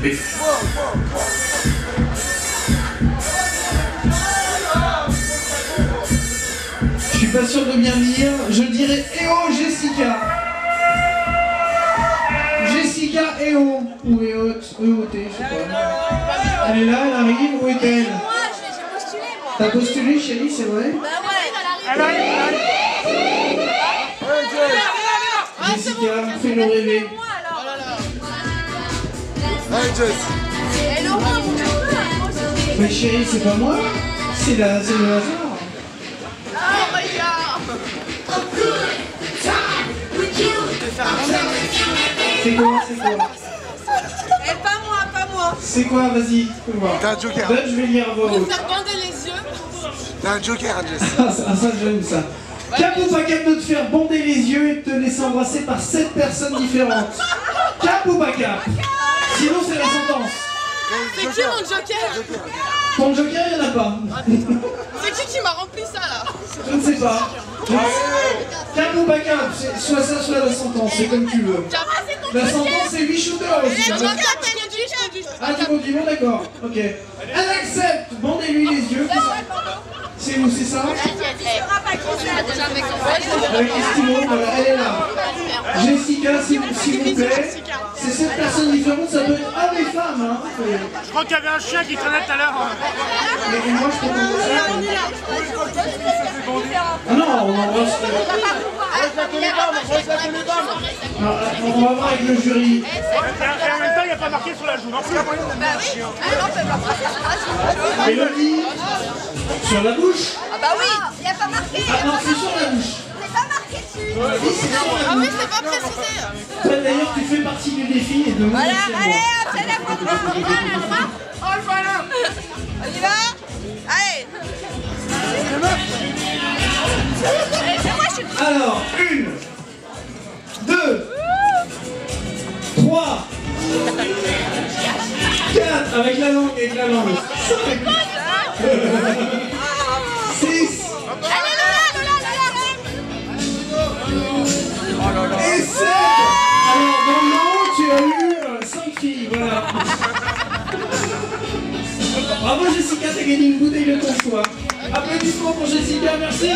Je suis pas sûr de bien dire, je dirais EO Jessica. Jessica EO ou EO, EOT, je sais pas. Elle est là, elle arrive, où est-elle? Moi, j'ai postulé, moi. T'as postulé, chérie, c'est vrai? Bah ouais, elle arrive. Jessica, fais-le rêver. Allez, Jess. Et Laurent. Mais chérie, c'est pas moi, c'est la- c'est le hasard. Oh my god. C'est quoi, c'est quoi Et pas moi, pas moi. C'est quoi, vas-y. T'as un joker. Donne, je vais lire. Faire bander les yeux. T'as un joker, Jess. Ah, ça, ah, ça, j'aime ça. Cap ou pas cap de te faire bander les yeux et de te laisser embrasser par sept personnes différentes? Cap ou pas cap Sinon, c'est la sentence. C'est qui mon joker Ton joker, il n'y en a pas. C'est qui qui m'a rempli ça là Je ne sais pas. Cap ou pas cap Soit ça, soit la sentence, c'est comme tu veux. La sentence, c'est 8 shooters aussi. Ah, tu bon, d'accord. Ok. Elle accepte. Bandez-lui les yeux. C'est où, c'est ça Avec les voilà, elle est là. Jessica, s'il vous plaît. C'est sept personnes différentes, ça peut être hommes et femmes. Hein. Je crois qu'il y avait un chien qui traînait tout à l'heure. Et moi, je peux commencer. Ah non, on embrasse. Non, on va voir avec le jury. Et en même temps, il n'y a pas marqué sur la joue non plus. Mélodie, sur la bouche. Ah bah oui. Il n'y a pas marqué. Ah non, c'est sur la bouche. C'est pas marqué dessus. Oui, c'est sur la Ah oui, c'est pas précisé. Toi, D'ailleurs, tu fais partie du défi et de Voilà, défi à moi. allez, hop, c'est la photo Oh, voilà. On y va. Allez. Et moi, je suis Alors, une, deux, trois, quatre, avec la langue, avec la langue, gagné une bouteille de pour Jessica, merci.